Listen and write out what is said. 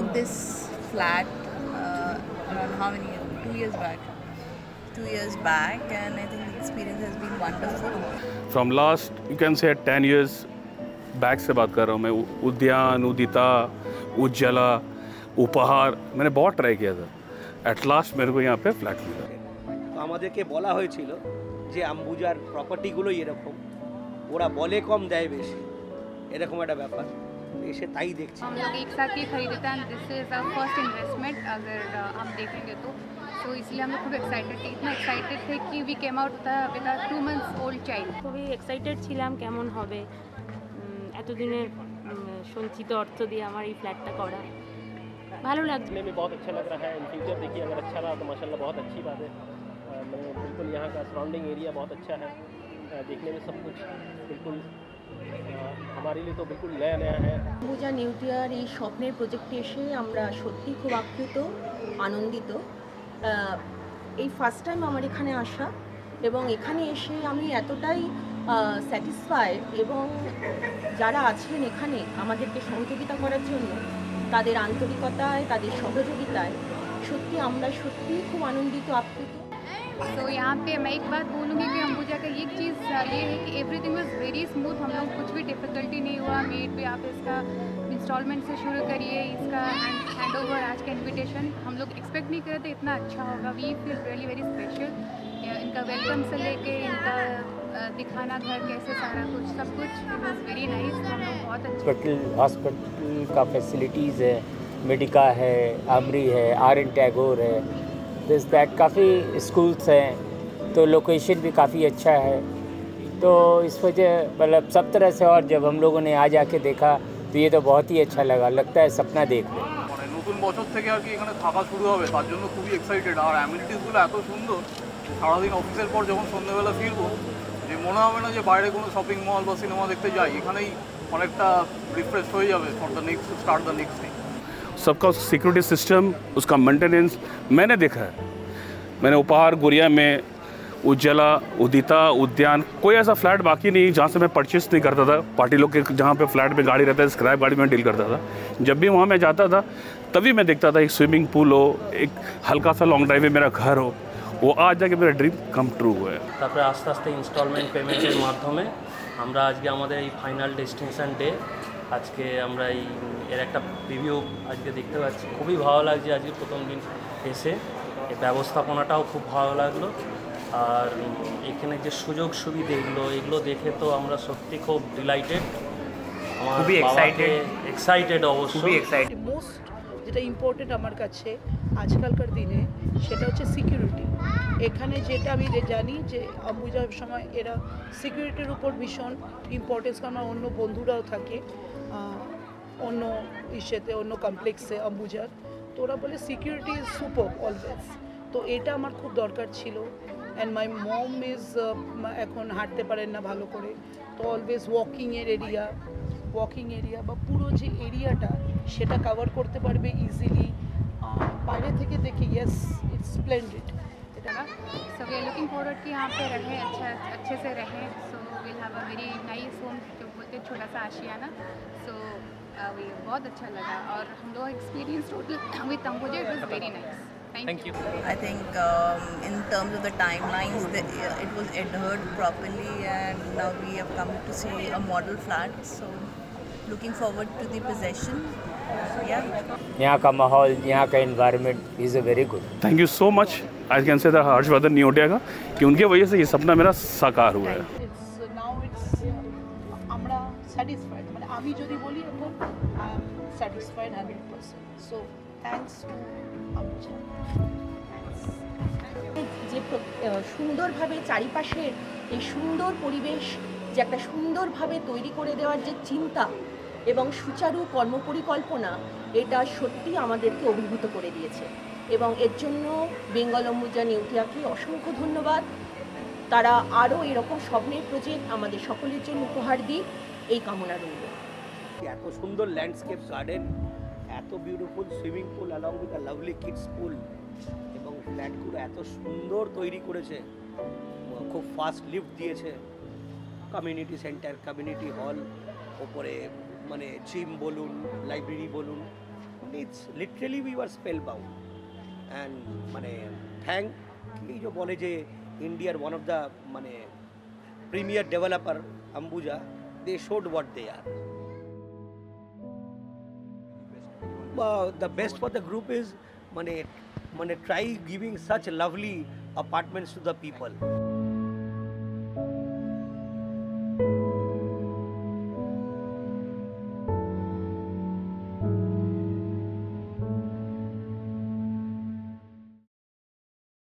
booked this flat uh, around how many years? Two years back. Two years back, and I think the experience has been wonderful. From last you can say ten years back से बात कर रहा हूँ मैं उ- उद्यान उदिता उज्ज्वला उपहार मैंने बहुत ट्राई किया था एट लास्ट मेरे को यहाँ पे फ्लैट मिला তো আমাদেরকে বলা হয়েছিল যে আম্বুজার প্রপার্টিগুলোই এরকম ওরা বলে কম দেয় বেশি এরকম একটা ব্যাপার এসে তাই দেখছি हम लोग एक साथ ही खरीदे थे and this is our first investment अगर uh, हम देखेंगे तो तो इसलिए हम लोग खूब एक्साइटेड थे इतना एक्साइटेड थे कि we came out with a two months old child খুবই এক্সাইটেড ছিলাম কেমন হবে উম, এতদিনের উম, সঞ্চিত অর্থ দিয়ে আমার এই ফ্ল্যাটটা করা ভালো লাগছে देखने में बहुत अच्छा लग रहा है इन फ्यूचर देखिए अगर अच्छा रहा तो माशाल्लाह बहुत अच्छी बात है अ, मैं बिल्कुल यहाँ का सराउंडिंग एरिया बहुत अच्छा है अ, देखने में सब कुछ बिल्कुल अ, हमारे लिए तो बिल्कुल नया नया है পূজা নিউক্লিয়ার এই স্বপ্নের প্রজেক্টে এসে আমরা সত্যি খুব আপ্লুত আনন্দিত আহ, এই ফার্স্ট টাইম আমার এখানে আসা এবং এখানে এসে আমি এতটাই স্যাটিসফাই এবং যারা আছেন এখানে আমাদেরকে সহযোগিতা করার জন্য তাদের আন্তরিকতায় তাদের সহযোগিতায় সত্যি আমরা সত্যিই খুব আনন্দিত আপ্লুত तो यहाँ पे मैं एक बात बोलूँगी कि अंबुजा का एक चीज़ ये है कि एवरीथिंग वाज वेरी स्मूथ हम लोग कुछ भी डिफिकल्टी नहीं हुआ। मेड पे आप इसका इंस्टॉलमेंट से शुरू करिए, इसका हैंड ओवर आज का इनविटेशन हम लोग एक्सपेक्ट नहीं कर थे इतना अच्छा होगा। We feel really very special इनका वेलकम से लेके इनका दिखाना, घर कैसे सारा कुछ, सब कुछ वॉज़ वेरी नाइस हम लोग बहुत अच्छा। हॉस्पिटल का फैसिलिटीज़ है मेडिका है आमरी है आर एन टैगोर है। दिस दैट काफ़ी स्कूल्स हैं तो लोकेशन भी काफ़ी अच्छा है तो इस वजह मतलब सब तरह से और जब हम लोगों ने आ जाके देखा तो ये तो बहुत ही अच्छा लगा लगता है सपना देख रहे हैं। মানে নতুন বছর থেকে আর কি এখানে থাকা শুরু হবে তার জন্য খুবই এক্সাইটেড আর অ্যামিনিটিসগুলো এত সুন্দর যে সারাদিন অফিসের পর যখন সন্ধ্যেবেলা ফিরবো যে মনে হবে না যে বাইরে কোনো শপিং মল বা সিনেমা দেখতে যাই এখানেই অনেকটা রিফ্রেশ হয়ে যাবে for the next start the next day सबका सिक्योरिटी सिस्टम उसका मेंटेनेंस मैंने देखा है मैंने उपहार गुड़िया में उज्ज्वला उदिता उद्यान कोई ऐसा फ्लैट बाकी नहीं जहाँ से मैं परचेस नहीं करता था पार्टी लोग के जहाँ पे फ्लैट में गाड़ी रहता है स्क्रैप गाड़ी में डील करता था जब भी वहाँ मैं जाता था तभी मैं देखता था एक स्विमिंग पूल हो एक हल्का सा लॉन्ग ड्राइव में मेरा घर हो वो आज जाके मेरा ड्रीम कम ट्रू हुआ है তারপরে আস্তে আস্তে ইনস্টলমেন্ট পেমেন্টের মাধ্যমে আমরা আজকে আমাদের এই ফাইনাল ডেস্টিনেশন ডে আজকে আমরা এই এর একটা প্রিভিউ আজকে দেখতে পাচ্ছি। খুবই ভালো লাগছে আজকে প্রথম দিন এসে। এই ব্যবস্থাপনাটাও খুব ভালো লাগল। আর এখানে যে সুযোগ সুবিধে এগুলো এগুলো দেখে তো আমরা সত্যি খুব ডিলাইটেড আমার খুবই এক্সাইটেড এক্সাইটেড অবশ্যই খুবই এক্সাইটেড মোস্ট যেটা ইম্পর্টেন্ট আমার কাছে আজকালকার দিনে, সেটা হচ্ছে সিকিউরিটি এখানে যেটা আমি জানি যে অম্বুজার সময় এরা সিকিউরিটির উপর ভীষণ ইম্পর্টেন্স আমার অন্য বন্ধুরাও থাকে অন্য ইসেতে, অন্য কমপ্লেক্সে অম্বুজার। তো ওরা বলে সিকিউরিটি ইজ সুপার অলওয়েজ তো এটা আমার খুব দরকার ছিল। অ্যান্ড মাই মম ইজ এখন হাঁটতে পারেন না ভালো করে। তো অলওয়েজ ওয়াকিংয়ের এরিয়া ওয়াকিং এরিয়া বা পুরো যে এরিয়াটা সেটা কভার করতে পারবে ইজিলি বাইরে থেকে দেখি ইয়েস ইটস স্প্লেন্ডেড এটা না so we are looking forward कि यहाँ पे रहें अच्छा अच्छे से रहें so will have a very nice home जो बोलते हैं छोटा सा आशियाना सो वी बहुत अच्छा लगा और हम लोग experience total with तंबुजा it was very nice Thank you I think um, in terms of the timelines, the, it was adhered properly, and now we have come to see a model flat. So, looking forward to the possession. Yeah. यहाँ का माहौल यहाँ का environment is a very good thank you so much I can say the Harshvardhan Neotia का कि उनके वजह से ये सपना मेरा साकार हुआ है ইটস নাও ইটস আমরা স্যাটিসফাইড মানে আমি যদি বলি এখন I am satisfied hundred percent so thanks to সুন্দরভাবে চারিপাশের এই সুন্দর পরিবেশ, যে একটা সুন্দরভাবে তৈরি করে দেওয়ার যে চিন্তা এবং সুচারু কর্মপরিকল্পনা, এটা সত্যি আমাদেরকে অভিভূত করে দিয়েছে। এবং এর জন্য বেঙ্গল অম্বুজা নিউটিয়াকে অসংখ্য ধন্যবাদ। তারা আরও এরকম স্বপ্নের প্রজেক্ট আমাদের সকলের জন্য উপহার দিক। এই কামনা রইল। এত সুন্দর ল্যান্ডস্কেপ গার্ডেন এত beautiful swimming pool along with a lovely kids pool ফ্ল্যাটগুলো এত সুন্দর তৈরি করেছে। খুব ফাস্ট লিফট দিয়েছে। কমিউনিটি সেন্টার কমিউনিটি হল ওপরে মানে জিম বলুন লাইব্রেরি বলুন it's literally we are spellbound and মানে থ্যাংক এই যে বলে যে ইন্ডিয়ার ওয়ান অফ দ্য মানে premier developer Ambuja they showed what they are the best for the group is money, money try giving such lovely apartments to the people.